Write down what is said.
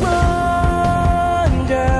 wonder.